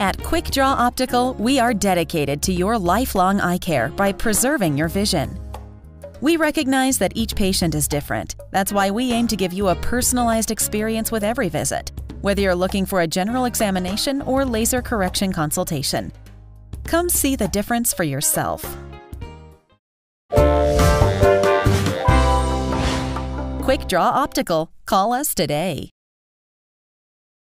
At Quick Draw Optical, we are dedicated to your lifelong eye care by preserving your vision. We recognize that each patient is different. That's why we aim to give you a personalized experience with every visit, whether you're looking for a general examination or laser correction consultation. Come see the difference for yourself. Quick Draw Optical. Call us today.